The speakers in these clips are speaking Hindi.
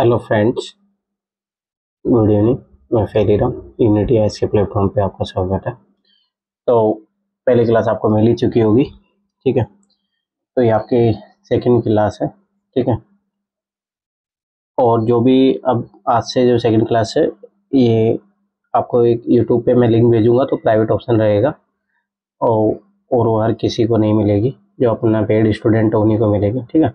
हेलो फ्रेंड्स गुड इवनिंग मैं फैली राम यूनिटी एस के प्लेटफॉर्म पे आपका स्वागत है। तो पहली क्लास आपको मिल ही चुकी होगी, ठीक है? तो ये आपकी सेकंड क्लास है, ठीक है? और जो भी अब आज से जो सेकंड क्लास है, ये आपको एक यूट्यूब पे मैं लिंक भेजूँगा तो प्राइवेट ऑप्शन रहेगा। और और वो हर किसी को नहीं मिलेगी, जो अपना पेड स्टूडेंट उन्हीं को मिलेगी, ठीक है?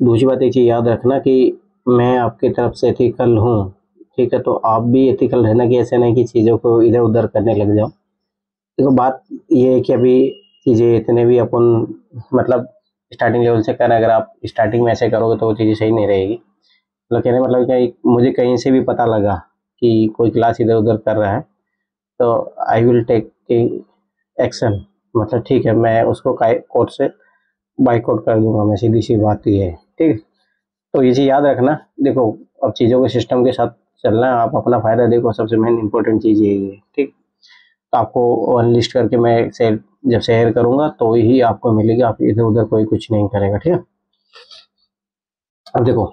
दूसरी बात एक चीज़ याद रखना कि मैं आपकी तरफ़ से एथिकल हूँ, ठीक है? तो आप भी एथिकल रहना कि ऐसे नहीं कि चीज़ों को इधर उधर करने लग जाओ। देखो, बात ये है कि अभी चीज़ें इतने भी अपन मतलब स्टार्टिंग लेवल से करें, अगर आप स्टार्टिंग में ऐसे करोगे तो वो चीज़ें सही नहीं रहेगी। मतलब कहने मतलब कि मुझे कहीं से भी पता लगा कि कोई क्लास इधर उधर कर रहा है तो आई विल टेक एक्शन मतलब ठीक है, मैं उसको कोर्ट से बाइकआउट कर दूँगा, मैं सीधी सी बात ये है, ठीक तो ये चीज़ याद रखना। देखो, अब चीज़ों के सिस्टम के साथ चलना है आप अपना फ़ायदा देखो, सबसे मेन इंपॉर्टेंट चीज़ यही है, ठीक? तो आपको अनलिस्ट करके मैं शेयर जब शेयर करूँगा तो ही आपको मिलेगी, आप इधर उधर कोई कुछ नहीं करेगा, ठीक है? अब देखो,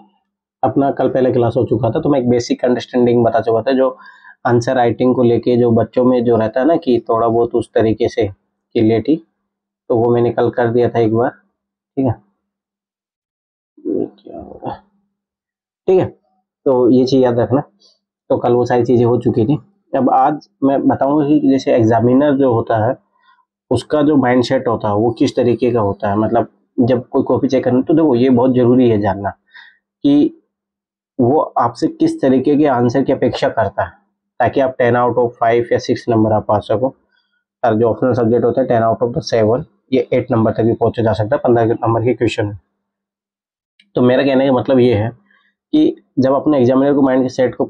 अपना कल पहले क्लास हो चुका था तो मैं एक बेसिक अंडरस्टैंडिंग बता चुका था, जो आंसर राइटिंग को लेके, जो बच्चों में जो रहता है ना, कि थोड़ा बहुत उस तरीके से क्लियरिटी तो वो मैंने कल कर दिया था एक बार, ठीक है क्या हो रहा है ठीक है? तो ये चीज़ याद रखना। तो कल वो सारी चीज़ें हो चुकी थी। अब आज मैं बताऊँगा कि जैसे एग्जामिनर जो होता है, उसका जो माइंडसेट होता है, वो किस तरीके का होता है? मतलब जब कोई कॉपी चेक करना तो देखो ये बहुत ज़रूरी है जानना कि वो आपसे किस तरीके के आंसर की अपेक्षा करता है, ताकि आप टेन आउट ऑफ़ फाइव या सिक्स नंबर आप पा सको। और जो ऑप्शनल सब्जेक्ट होता है ten out of the seven ये एट नंबर तक भी पहुँचा जा सकता है, पंद्रह नंबर के क्वेश्चन में। तो मेरा कहने का मतलब ये है कि जब अपने एग्जामिनर को माइंड सेट को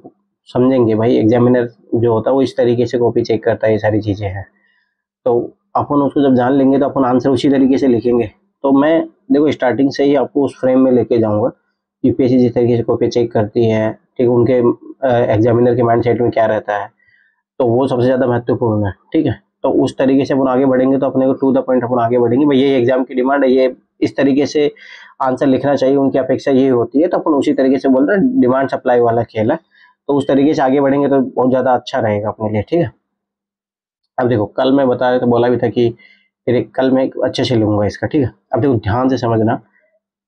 समझेंगे, भाई एग्जामिनर जो होता है वो इस तरीके से कॉपी चेक करता है, ये सारी चीज़ें हैं। तो अपन उसको जब जान लेंगे तो अपन आंसर उसी तरीके से लिखेंगे। तो मैं, देखो स्टार्टिंग से ही आपको उस फ्रेम में लेके जाऊँगा यूपीएससी जिस तरीके से कॉपी चेक करती है, ठीक, उनके एग्जामिनर के माइंड सेट में क्या रहता है। तो वो सबसे ज़्यादा महत्वपूर्ण है, ठीक है? तो उस तरीके से अपन आगे बढ़ेंगे तो अपने को टू द पॉइंट अपन आगे बढ़ेंगे। भाई, ये एग्ज़ाम की डिमांड है, ये इस तरीके से आंसर लिखना चाहिए, उनकी अपेक्षा ये होती है। तो अपन उसी तरीके से बोल रहे हैं, डिमांड सप्लाई वाला खेल है। तो उस तरीके से आगे बढ़ेंगे तो बहुत ज़्यादा अच्छा रहेगा अपने लिए, ठीक है? अब देखो, कल मैं बता रहे तो बोला भी था कि फिर कल मैं अच्छे से लूँगा इसका, ठीक है? अब देखो, ध्यान से समझना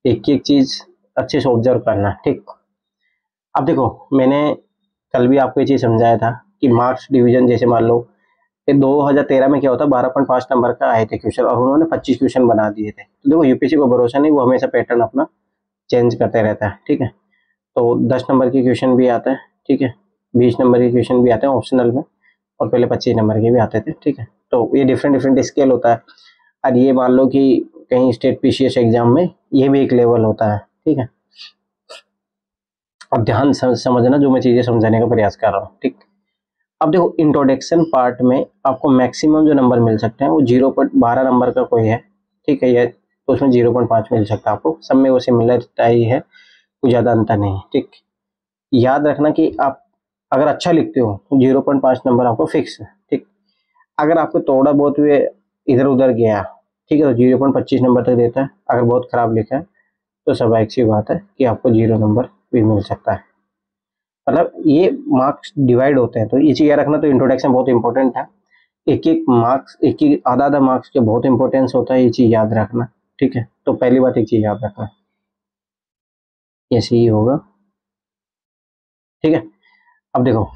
एक एक चीज़ अच्छे से ऑब्ज़र्व करना, ठीक? अब देखो, मैंने कल भी आपको ये चीज़ समझाया था कि मार्क्स डिवीज़न जैसे मान लो कि 2013 में क्या होता है? बारह पॉइंट पाँच नंबर का आए थे क्वेश्चन और उन्होंने 25 क्वेश्चन बना दिए थे। तो देखो यूपीसी को भरोसा नहीं, वो हमेशा पैटर्न अपना चेंज करते रहता है, ठीक है? तो दस नंबर के क्वेश्चन भी आता है, ठीक है? बीस नंबर के क्वेश्चन भी आते हैं ऑप्शनल में, और पहले पच्चीस नंबर के भी आते थे, ठीक है? तो ये डिफरेंट डिफरेंट स्केल होता है। और ये मान लो कि कहीं स्टेट पीसीएस एग्ज़ाम में ये भी एक लेवल होता है, ठीक है? अब ध्यान समझना, जो मैं चीज़ें समझाने का प्रयास कर रहा हूँ, ठीक? अब देखो इंट्रोडक्शन पार्ट में आपको मैक्सिमम जो नंबर मिल सकते हैं, वो ज़ीरो पॉइंट बारह नंबर का कोई है, ठीक है, ये तो उसमें ज़ीरो पॉइंट पाँच मिल सकता है आपको, सब में वो सिमिलर ही है, कोई ज़्यादा अंतर नहीं है, ठीक। याद रखना कि आप अगर अच्छा लिखते हो तो ज़ीरो पॉइंट पाँच नंबर आपको फिक्स है, ठीक। अगर आपको थोड़ा बहुत भी इधर उधर गया, ठीक है तो ज़ीरो पॉइंट पच्चीस नंबर तक देता है, अगर बहुत ख़राब लिखा है तो एक सी बात है कि आपको ज़ीरो नंबर भी मिल सकता है। मतलब ये मार्क्स डिवाइड होते हैं। तो ये चीज़ रखना तो इंट्रोडक्शन बहुत इंपॉर्टेंट है एक एक मार्क्स एक एक आधा आधा मार्क्स के बहुत इंपॉर्टेंस होता है, ये चीज़ याद रखना, ठीक है? तो पहली बात एक चीज़ याद रखना। ऐसे ही होगा। ठीक है? अब देखो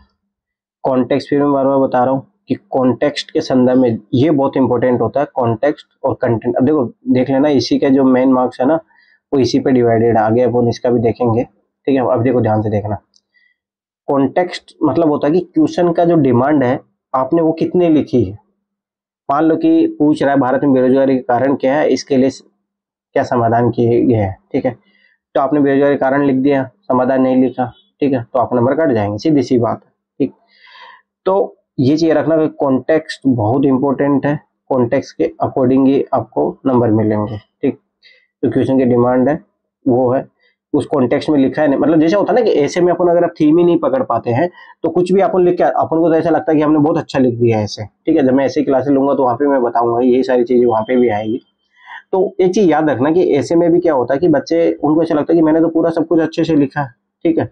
कॉन्टेक्स्ट फिर मैं बार बार बता रहा हूँ कि कॉन्टेक्स्ट के संदर्भ में ये बहुत इंपॉर्टेंट होता है कॉन्टेक्स्ट और कंटेंट अब देखो, देख लेना, इसी के जो मेन मार्क्स है ना, वो इसी पे डिवाइडेड आगे अपन इसका भी देखेंगे। ठीक है? अब देखो, ध्यान से देखना। कॉन्टेक्स्ट मतलब होता है कि क्वेश्चन का जो डिमांड है, आपने वो कितने लिखी है? मान लो कि पूछ रहा है, भारत में बेरोजगारी के कारण क्या है? इसके लिए क्या समाधान किए गए हैं? ठीक है? तो आपने बेरोजगारी कारण लिख दिया, समाधान नहीं लिखा, ठीक है? तो आप नंबर कट जाएँगे, सीधी सी बात है, ठीक? तो ये चीज़ रखना कि कॉन्टेक्स्ट बहुत इंपॉर्टेंट है कॉन्टेक्स्ट के अकॉर्डिंग ही आपको नंबर मिलेंगे, ठीक? जो क्वेश्चन की डिमांड है, वो है उस कॉन्टेक्स्ट में लिखा है नहीं। मतलब जैसे होता है ना कि ऐसे में अपन अगर आप थीम ही नहीं पकड़ पाते हैं तो कुछ भी अपन लिख के अपन को तो ऐसा लगता है कि हमने बहुत अच्छा लिख दिया है ऐसे। ठीक है, जब मैं ऐसे क्लासेस लूँगा तो वहाँ पे मैं बताऊँगा यही सारी चीज़ें वहाँ पे भी आएगी। तो एक चीज़ याद रखना कि ऐसे में भी क्या होता है कि बच्चे, उनको ऐसा लगता है कि मैंने तो पूरा सब कुछ अच्छे से लिखा, ठीक है?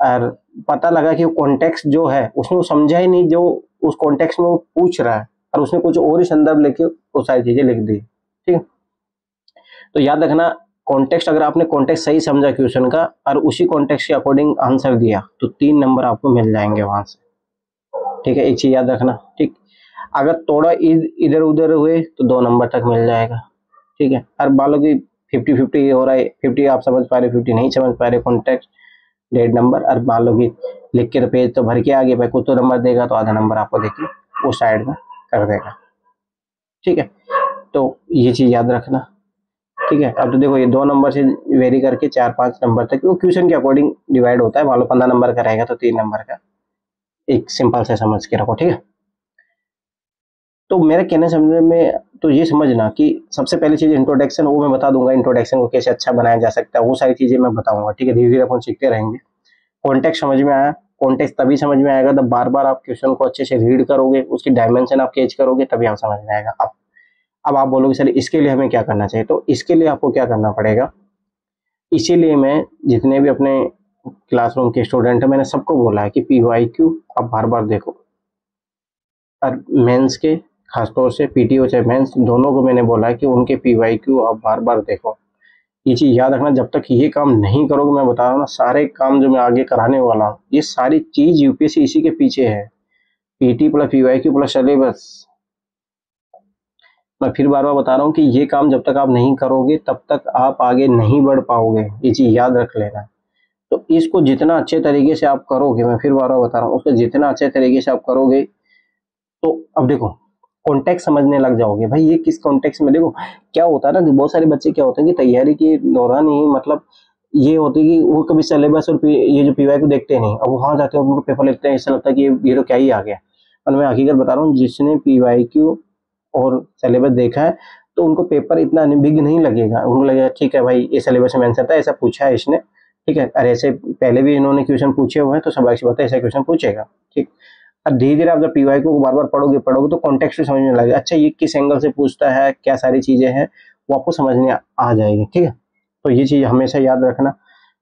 और पता लगा कि कॉन्टेक्स्ट जो है, उसने समझा ही नहीं, जो उस कॉन्टेक्स्ट में पूछ रहा है, और उसने कुछ और ही संदर्भ लेके वो सारी चीज़ें लिख दी, ठीक है? तो याद रखना कॉन्टेक्स्ट अगर आपने कॉन्टेक्स्ट सही समझा क्वेश्चन का, और उसी कॉन्टेक्स्ट के अकॉर्डिंग आंसर दिया तो तीन नंबर आपको मिल जाएँगे वहाँ से। ठीक है, एक चीज़ याद रखना, ठीक? अगर थोड़ा इधर उधर हुए तो दो नंबर तक मिल जाएगा, ठीक है? और बालों की फिफ्टी फिफ्टी हो रहा है फिफ्टी आप समझ पा रहे फिफ्टी नहीं समझ पा रहे कॉन्टेक्ट डेढ़ नंबर और मान लो कि लिख के तो पेज तो भर के आगे, भाई कुछ तो नंबर देगा तो आधा नंबर आपको देखिए वो साइड में कर देगा, ठीक है? तो ये चीज़ याद रखना ठीक है? अब तो देखो, ये दो नंबर से वेरी करके चार पाँच नंबर तक, वो क्वेश्चन के अकॉर्डिंग डिवाइड होता है। मान लो पंद्रह नंबर का रहेगा तो तीन नंबर का। एक सिंपल से समझ के रखो, ठीक है? तो मेरे कहने समझने में तो ये समझना कि सबसे पहली चीज़ इंट्रोडक्शन वो मैं बता दूँगा इंट्रोडक्शन को कैसे अच्छा बनाया जा सकता है, वो सारी चीज़ें मैं बताऊँगा, ठीक है? धीरे धीरे अपन सीखते रहेंगे। कॉन्टेक्ट समझ में आया? कॉन्टेक्ट तभी समझ में आएगा जब बार बार आप क्वेश्चन को अच्छे से रीड करोगे, उसकी डायमेंशन आप कैच करोगे, तभी आप समझ में आएगा। अब अब आप बोलोगे, सर, इसके लिए हमें क्या करना चाहिए? तो इसके लिए आपको क्या करना पड़ेगा? इसीलिए मैं जितने भी अपने क्लासरूम के स्टूडेंट हैं, मैंने सबको बोला है कि पी वाई क्यू आप बार बार देखो। और मेंस के, खासतौर से पीटीओ चाहे मेंस, दोनों को मैंने बोला है कि उनके पी वाई क्यू आप बार बार देखो। ये चीज़ याद रखना, जब तक ये काम नहीं करोगे, मैं बता रहा हूँ ना, सारे काम जो मैं आगे कराने वाला हूँ, ये सारी चीज़ यूपीएससी इसी के पीछे है। PT plus P Y Q plus syllabus मैं फिर बार बार बता रहा हूँ कि ये काम जब तक आप नहीं करोगे, तब तक आप आगे नहीं बढ़ पाओगे। ये चीज़ याद रख लेना। तो इसको जितना अच्छे तरीके से आप करोगे, मैं फिर बार बार बता रहा हूँ, उसको जितना अच्छे तरीके से आप करोगे तो अब देखो कॉन्टेक्ट समझने लग जाओगे। भाई, ये किस कॉन्टेक्स्ट में? देखो, क्या होता है ना बहुत सारे बच्चे क्या होते हैं कि तैयारी के दौरान ही मतलब ये होती है कि वो कभी सिलेबस और ये जो पीवाई को देखते नहीं। अब वहाँ जाते हैं, उनको पेपर लिखते हैं, ऐसा लगता है कि ये तो क्या ही आ गया। और मैं हकीकत बता रहा हूँ, जिसने पीवाई क्यू और सिलेबस देखा है तो उनको पेपर इतना बिग नहीं लगेगा। उनको लगेगा, ठीक है भाई, ये सिलेबस में आंसर था, ऐसा पूछा है इसने। ठीक है, अरे ऐसे पहले भी इन्होंने क्वेश्चन पूछे हुए हैं तो ऐसी बात है ऐसा क्वेश्चन पूछेगा। ठीक। अब धीरे धीरे आप जब पीवाई को बार बार पढ़ोगे पढ़ोगे तो कॉन्टेक्स्ट समझ में लगेगा अच्छा ये किस एंगल से पूछता है, क्या सारी चीज़ें हैं, वो आपको समझने आ जाएगी। ठीक है? तो ये चीज़ हमेशा याद रखना,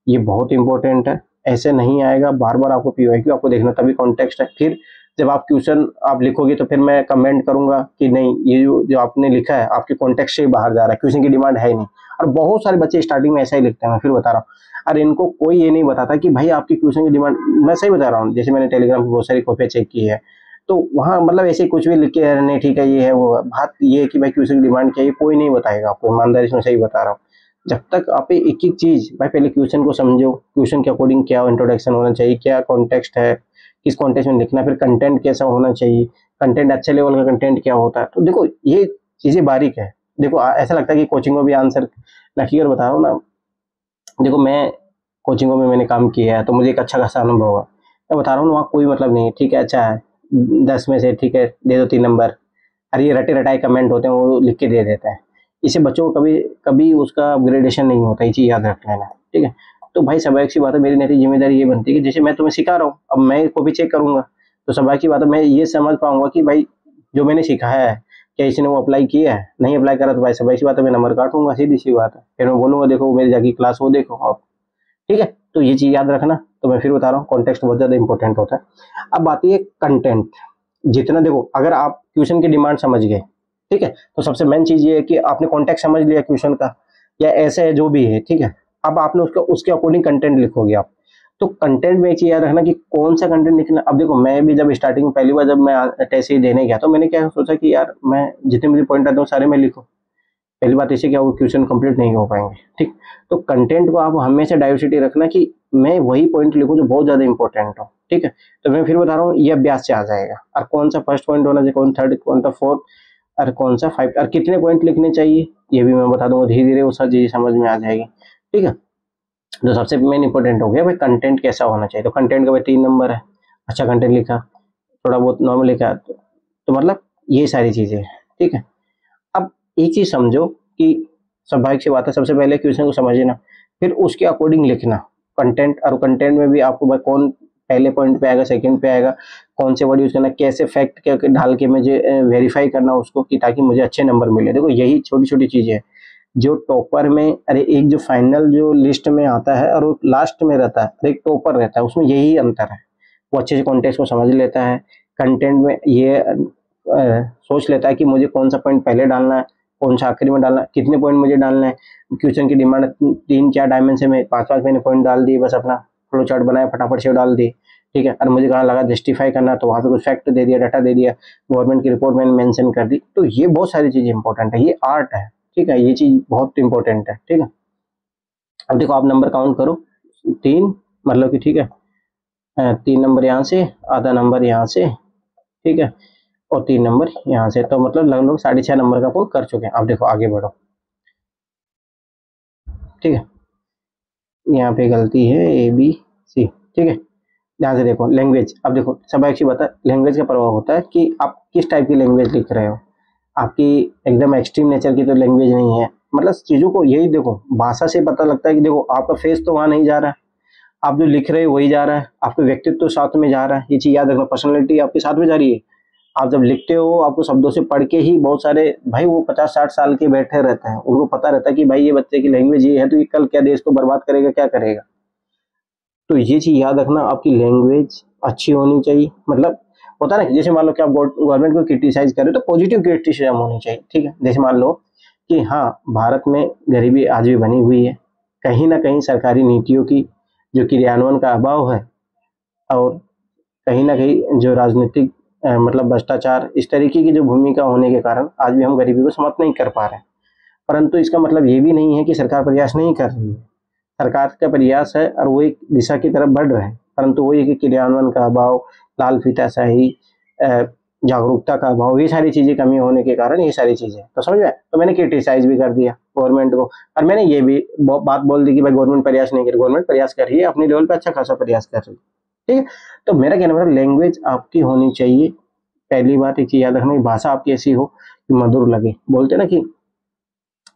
ये बहुत इंपॉर्टेंट है। ऐसे नहीं आएगा बार बार आपको क्यू आपको देखना, तभी कॉन्टेक्स्ट है। फिर जब आप क्वेश्चन आप लिखोगे तो फिर मैं कमेंट करूँगा कि नहीं, ये जो जो आपने लिखा है, आपके कॉन्टेक्ट से बाहर जा रहा है, क्वेश्चन की डिमांड है ही नहीं। और बहुत सारे बच्चे स्टार्टिंग में ऐसा ही लिखते हैं, मैं फिर बता रहा हूँ। और इनको कोई ये नहीं बताता कि भाई आपकी क्वेश्चन की डिमांड मैं सही बता रहा हूँ, जैसे मैंने टेलीग्राम पर बहुत सारी कॉपियाँ चेक की है। तो वहाँ मतलब ऐसे कुछ भी लिख के नहीं, ठीक है, ये है वो, बात ये है कि भाई क्वेश्चन की डिमांड क्या है कोई नहीं बताएगा आपको, ईमानदारी से सही बता रहा हूँ। जब तक आप एक एक चीज़, भाई पहले क्वेश्चन को समझो, क्वेश्चन के अकॉर्डिंग क्या इंट्रोडक्शन होना चाहिए, क्या कॉन्टेक्स्ट है किस कॉन्टेक्स्ट में लिखना फिर कंटेंट कैसा होना चाहिए कंटेंट अच्छे लेवल का कंटेंट क्या होता है? तो देखो, ये चीज़ें बारीक है। देखो ऐसा लगता है कि कोचिंग में भी आंसर लकीर बता रहा हूँ ना। देखो, मैं कोचिंगों में मैंने काम किया है तो मुझे एक अच्छा खासा अनुभव होगा मैं बता रहा हूँ वहाँ कोई मतलब नहीं है। ठीक है अच्छा है। दस में से ठीक है, दे दो तीन नंबर अरे, ये रटे रटाए कमेंट होते हैं, वो लिख के दे देता है। इसे बच्चों को कभी कभी उसका अपग्रेडेशन नहीं होता, ये चीज़ याद रख लेना ठीक है? तो भाई सब सी बात है, मेरी नहीं ज़िम्मेदारी ये बनती है कि जैसे मैं तुम्हें सिखा रहा हूँ, अब मैं को भी चेक करूँगा। तो सब की बात है, मैं ये समझ पाऊँगा कि भाई जो मैंने सिखाया है, क्या इसने वो अप्लाई किया है? नहीं अप्लाई करा तो भाई सब की बात है, मैं नंबर काटूँगा, सीधी सी बात है। फिर मैं बोलूँगा, देखो मेरी जाके क्लास वो देखो, आप। ठीक है? तो ये चीज़ याद रखना। तो मैं फिर बता रहा हूँ कॉन्टेक्स्ट बहुत ज़्यादा इंपॉर्टेंट होता है। अब आती है कंटेंट जितना देखो, अगर आप क्वेश्चन की डिमांड समझ गए, ठीक है? तो सबसे मेन चीज़ ये है कि आपने कॉन्टेक्ट समझ लिया क्वेश्चन का, या ऐसे है जो भी है, ठीक है? अब आपने उसका, उसके अकॉर्डिंग कंटेंट लिखोगे आप। तो कंटेंट में याद रखना कि कौन सा कंटेंट लिखना, अब देखो मैं भी जब स्टार्टिंग पहली बार जब मैं टेस्ट देने गया तो मैंने क्या सोचा कि यार मैं जितने मुझे पॉइंट आते हैं सारे मैं लिखूँ। पहली बात ऐसे क्या वो क्वेश्चन कंप्लीट नहीं हो पाएँगे, ठीक? तो कंटेंट को आप हमेशा डाइवर्सिटी रखना कि मैं वही पॉइंट लिखूँ जो बहुत ज़्यादा इंपॉर्टेंट हो, ठीक है? तो मैं फिर बता रहा हूँ, ये अभ्यास से आ जाएगा। और कौन सा फ़र्स्ट पॉइंट होना चाहिए, कौन थर्ड कौन सा फोर्थ और कौन सा फाइव और कितने पॉइंट लिखने चाहिए, ये भी मैं बता दूँगा धीरे धीरे वो सब चीज़ें समझ में आ जाएगी। ठीक है? तो सबसे मेन इंपॉर्टेंट हो गया भाई कंटेंट कैसा होना चाहिए। तो कंटेंट का भाई तीन नंबर है। अच्छा कंटेंट लिखा थोड़ा बहुत नॉर्मल लिखा तो, मतलब ये सारी चीज़ें ठीक है? अब एक चीज़ समझो कि स्वाभाविक सी बात है सबसे पहले क्वेश्चन को समझना फिर उसके अकॉर्डिंग लिखना। कंटेंट और कंटेंट में भी आपको भाई कौन पहले पॉइंट पे आएगा सेकंड पे आएगा कौन से वर्ड यूज़ करना कैसे फैक्ट क्या डाल के मुझे वेरीफाई करना उसको कि ताकि मुझे अच्छे नंबर मिले। देखो यही छोटी छोटी चीज़ें है। जो टॉपर में अरे एक जो फाइनल जो लिस्ट में आता है और वो लास्ट में रहता है एक टॉपर रहता है उसमें यही अंतर है। वो अच्छे से कॉन्टेक्स्ट को समझ लेता है कंटेंट में ये आ, सोच लेता है कि मुझे कौन सा पॉइंट पहले डालना है कौन सा आखिरी में डालना कितने पॉइंट मुझे डालना है। क्वेश्चन की डिमांड तीन चार डायमेंशन में पाँच पाँच मैंने पॉइंट डाल दिए बस अपना फ्लो चार्ट बनाया फटाफट से डाल दी ठीक है और मुझे कहाँ लगा जस्टिफाई करना तो वहाँ पे कुछ फैक्ट दे दिया डाटा दे दिया गवर्नमेंट की रिपोर्ट मैंने मेंशन कर दी। तो ये बहुत सारी चीज़ें इंपॉर्टेंट है ये आर्ट है। ठीक है, ये चीज़ बहुत इंपॉर्टेंट है, ठीक है। अब देखो, आप नंबर काउंट करो, तीन मतलब कि ठीक है तीन नंबर यहाँ से, आधा नंबर यहाँ से, ठीक है, और तीन नंबर यहाँ से तो मतलब लगभग साढ़े छः नंबर का कर चुके हैं। अब देखो, आगे बढ़ो। ठीक है, यहाँ पे गलती है ए बी सी ठीक है ध्यान से देखो लैंग्वेज अब देखो, सब एक बता लैंग्वेज का प्रभाव होता है कि आप किस टाइप की लैंग्वेज लिख रहे हो। आपकी एकदम एक्सट्रीम नेचर की तो लैंग्वेज नहीं है। मतलब चीज़ों को यही देखो, भाषा से पता लगता है कि देखो, आपका फेस तो वहाँ नहीं जा रहा है। आप जो लिख रहे हो वही जा रहा है। आपका व्यक्तित्व तो साथ में जा रहा है। ये चीज़ याद रखना पर्सनैलिटी आपके साथ में जा रही है। आप जब लिखते हो, आपको शब्दों से पढ़ के ही बहुत सारे, भाई वो पचास साठ साल के बैठे रहते हैं। उनको पता रहता है कि भाई ये बच्चे की लैंग्वेज ये है तो ये कल क्या देश को बर्बाद करेगा, क्या करेगा? तो ये चीज़ याद रखना, आपकी लैंग्वेज अच्छी होनी चाहिए। मतलब होता है ना जैसे मान लो कि आप गवर्नमेंट को क्रिटिसाइज करें तो पॉजिटिव क्रिटिसिज्म होनी चाहिए, ठीक है? जैसे मान लो कि हाँ भारत में गरीबी आज भी बनी हुई है। कहीं ना कहीं सरकारी नीतियों की जो क्रियान्वयन का अभाव है और कहीं ना कहीं जो राजनीतिक मतलब भ्रष्टाचार इस तरीके की जो भूमिका होने के कारण आज भी हम गरीबी को समाप्त नहीं कर पा रहे परंतु इसका मतलब ये भी नहीं है कि सरकार प्रयास नहीं कर रही है। सरकार का प्रयास है और वो एक दिशा की तरफ़ बढ़ रहे हैं, परंतु वो एक क्रियान्वयन का अभाव लाल फीताशाही जागरूकता का अभाव, ये सारी चीज़ें कमी होने के कारण ये सारी चीज़ें तो समझ में तो मैंने क्रिटिसाइज भी कर दिया गवर्नमेंट को। और मैंने ये भी बात बोल दी कि भाई गवर्नमेंट प्रयास नहीं कर गवर्नमेंट प्रयास कर रही है अपने लेवल पर अच्छा खासा प्रयास कर रही है। ठीक है? तो मेरा कहना मतलब लैंग्वेज आपकी होनी चाहिए। पहली बात एक चीज़ याद रखना भाषा आपकी ऐसी हो कि मधुर लगे। बोलते ना कि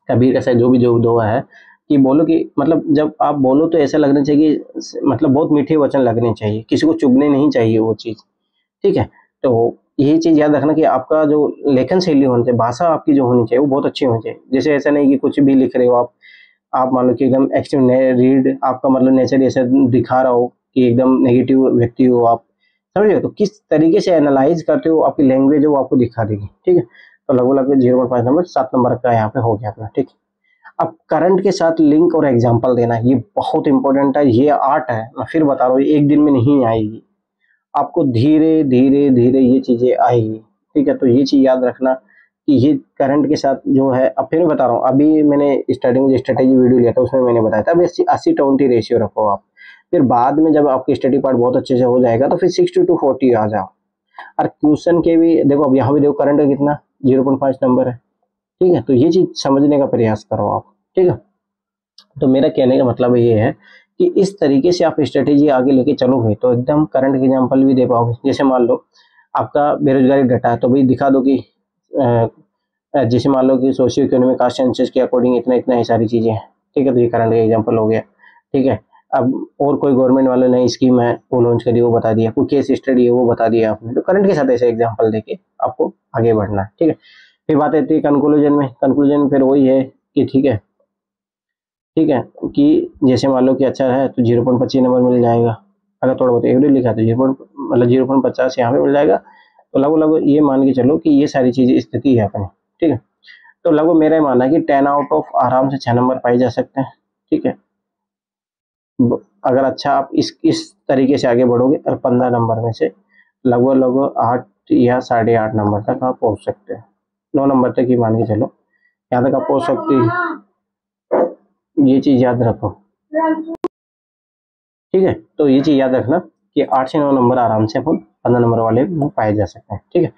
कबीर का शायद जो भी, जो दो है कि बोलो कि मतलब जब आप बोलो तो ऐसा लगना चाहिए मतलब बहुत मीठे वचन लगने चाहिए। किसी को चुभने नहीं चाहिए वो चीज़। ठीक है? तो यही चीज़ याद रखना कि आपका जो लेखन शैली होनी चाहिए, भाषा आपकी जो होनी चाहिए, वो बहुत अच्छी होनी चाहिए। जैसे ऐसा नहीं कि कुछ भी लिख रहे हो आप आप मान लो कि एकदम एक्सट्रीम रीड आपका मतलब नेचर ऐसा दिखा रहा हो कि एकदम नेगेटिव व्यक्ति हो आप। समझे तो किस तरीके से एनालाइज करते हो, आपकी लैंग्वेज वो आपको दिखा देगी। ठीक है? तो लगभग लगभग ज़ीरो पॉइंट पाँच नंबर, सात नंबर का यहाँ पे हो गया अपना। ठीक है? अब करंट के साथ लिंक और एग्ज़ाम्पल देना, ये बहुत इंपॉर्टेंट है, ये आर्ट है, मैं फिर बता रहा हूँ एक दिन में नहीं आएगी। आपको धीरे धीरे धीरे ये चीज़ें आएगी। ठीक है तो ये चीज़ याद रखना कि ये करंट के साथ जो है, अब फिर बता रहा हूँ, अभी मैंने स्टार्टिंग में स्ट्रेटेजी वीडियो लिया था, उसमें मैंने बताया था, अब अस्सी ट्वेंटी रेशियो रखो आप। फिर बाद में जब आपकी स्टडी पार्ट बहुत अच्छे से हो जाएगा तो फिर सिक्सटी टू फोर्टी आ जाओ। और क्वेश्चन के भी, देखो, अब यहाँ भी देखो करंट कितना? ज़ीरो पॉइंट पाँच नंबर है। ठीक है तो ये चीज़ समझने का प्रयास करो आप। ठीक है? तो मेरा कहने का मतलब ये है कि इस तरीके से आप स्ट्रेटेजी आगे लेके चलोगे तो एकदम करंट एग्ज़ाम्पल भी दे पाओगे। जैसे मान लो, आपका बेरोजगारी डाटा है तो भाई दिखा दो कि जैसे मान लो कि सोशियो इकोनॉमिक कास्ट सेंसस के अकॉर्डिंग इतना इतना ही सारी चीज़ें हैं। ठीक है तो ये करंट एग्ज़ाम्पल हो गया। ठीक है, अब और कोई गवर्नमेंट वाले नई स्कीम है, वो लॉन्च करी, वो बता दिया, कोई केस स्टडी है, वो बता दिया आपने। तो करंट के साथ ऐसे एग्ज़ाम्पल देके आपको आगे बढ़ना है। ठीक है, फिर बात आती है कंक्लूजन में। कंक्लूजन फिर वही है कि ठीक है ठीक है, कि जैसे मान लो कि अच्छा है तो ज़ीरो पॉइंट पच्चीस नंबर मिल जाएगा। अगर थोड़ा बहुत एवरेज लिखा तो ज़ीरो पॉइंट मतलब ज़ीरो पॉइंट पचास यहाँ पे मिल जाएगा। तो लगभग लगभग ये मान के चलो कि ये सारी चीज़ें स्थिति है अपनी, ठीक है? तो लगभग मेरा ही मानना है कि टेन आउट ऑफ़ आराम से छः नंबर पाए जा सकते हैं, ठीक है? अगर अच्छा आप इस इस तरीके से आगे बढ़ोगे और पंद्रह नंबर में से, लगभग लगभग आठ या साढ़े आठ नंबर तक आप पहुँच सकते हैं। नौ नंबर तक ही मान के चलो, यहाँ तक आप पहुँच सकते ये चीज़ याद रखो। ठीक है? तो ये चीज़ याद रखना कि आठ से नौ नंबर आराम से अपन पंद्रह नंबर वाले वो पाए जा सकते हैं। ठीक है?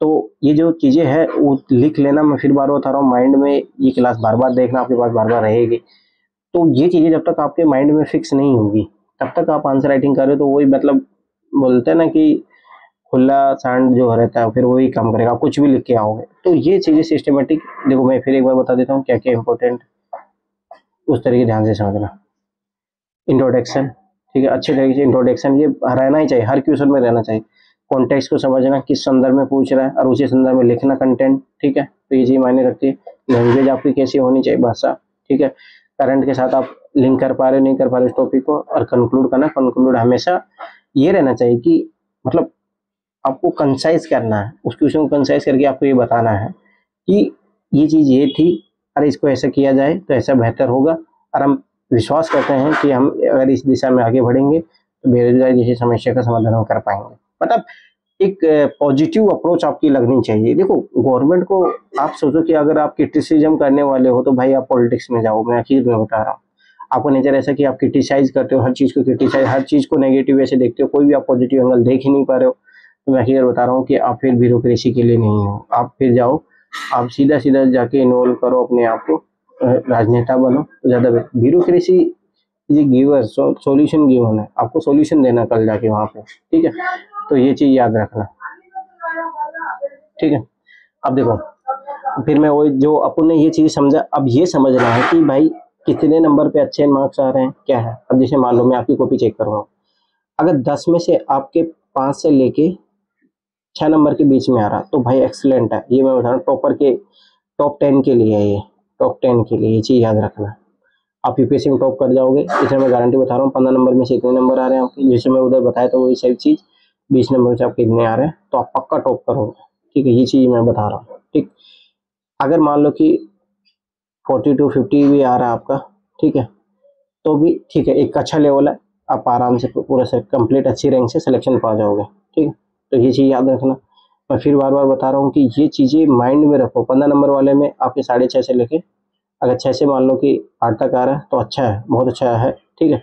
तो ये जो चीज़ें हैं, वो लिख लेना। मैं फिर बार बता रहा हूँ, माइंड में ये क्लास बार बार देखना, आपके पास बार बार रहेगी। तो ये चीज़ें जब तक आपके माइंड में फिक्स नहीं होगी, तब तक आप आंसर राइटिंग कर रहे हो तो वही मतलब बोलते हैं ना कि खुला सांड जो रहता है, फिर वही काम करेगा। कुछ भी लिख के आओगे। तो ये चीज़ें सिस्टमेटिक देखो मैं फिर एक बार बता देता हूँ क्या क्या इंपॉर्टेंट उस तरीके ध्यान से समझना। इंट्रोडक्शन ठीक है, अच्छे तरीके से इंट्रोडक्शन ये रहना ही चाहिए, हर क्वेश्चन में रहना चाहिए। कॉन्टेक्स्ट को समझना, किस संदर्भ में पूछ रहा है, और उसी संदर्भ में लिखना कंटेंट ठीक है तो ये चीज़ मायने रखती है। लैंग्वेज आपकी कैसी होनी चाहिए, भाषा, ठीक है। करंट के साथ आप लिंक कर पा रहे नहीं कर पा रहे उस टॉपिक को, और कंक्लूड करना कंक्लूड हमेशा ये रहना चाहिए कि मतलब आपको कंसाइज करना है, उस क्वेश्चन को कंसाइज करके आपको ये बताना है कि ये चीज़ ये थी अरे इसको ऐसा किया जाए तो ऐसा बेहतर होगा। और हम विश्वास करते हैं कि हम अगर इस दिशा में आगे बढ़ेंगे तो बेरोजगारी जैसी समस्या का समाधान हम कर पाएँगे। मतलब एक पॉजिटिव अप्रोच आपकी लगनी चाहिए। देखो गवर्नमेंट को आप सोचो कि अगर आप क्रिटिसिज्म करने वाले हो तो भाई आप पॉलिटिक्स में जाओ, मैं आखिर में बता रहा हूँ। आपको नेचर ऐसा कि आप क्रिटिसाइज करते हो, हर चीज़ को क्रिटिसाइज हर चीज़ को नेगेटिव ऐसे देखते हो, कोई भी आप पॉजिटिव एंगल देख ही नहीं पा रहे हो। तो मैं आखिर बता रहा हूँ कि आप फिर ब्यूरोक्रेसी के लिए नहीं हो। आप फिर जाओ आप सीधा सीधा जाके इन्वॉल्व करो अपने आप को। राजनेता बनो ज़्यादा ब्यूरोक्रेसी ये गिवर सॉल्यूशन गिवन है। आपको सॉल्यूशन देना कल जाके वहाँ पे, ठीक है? तो ये चीज़ याद रखना। ठीक है? अब देखो, फिर मैं वो जो अपन ने ये चीज़ समझा, अब ये समझना है कि भाई कितने नंबर पे अच्छे मार्क्स आ रहे हैं, क्या है? अब जैसे मान लो मैं आपकी कॉपी चेक करूँगा। अगर दस में से आपके पाँच से लेके छः नंबर के बीच में आ रहा। तो भाई एक्सलेंट है। ये मैं बता रहा हूँ टॉपर के टॉप टेन के लिए है ये। टॉप टेन के लिए ये चीज़ याद रखना। आप यूपीएससी में टॉप कर जाओगे। इसमें मैं गारंटी बता रहा हूँ, पंद्रह नंबर में से इतने नंबर आ रहे हैं आपके। जैसे मैं उधर बताया तो वही सही चीज़। बीस नंबर से आपके इतने आ रहे हैं। तो आप पक्का टॉप करोगे। ठीक है, ये चीज़ मैं बता रहा हूँ। ठीक। अगर मान लो कि फोर्टी टू फिफ्टी भी आ रहा है आपका, ठीक है तो भी ठीक है, एक अच्छा लेवल है। आप आराम से पूरा कंप्लीट अच्छी रैंक से सिलेक्शन पा जाओगे। ठीक है। तो ये चीज़ याद रखना। मैं फिर बार बार बता रहा हूँ कि ये चीज़ें माइंड में रखो। पंद्रह नंबर वाले में आपके साढ़े छः से लेके, अगर छः से मान लो कि आठ तक आ रहा है तो अच्छा है, बहुत अच्छा है, ठीक है?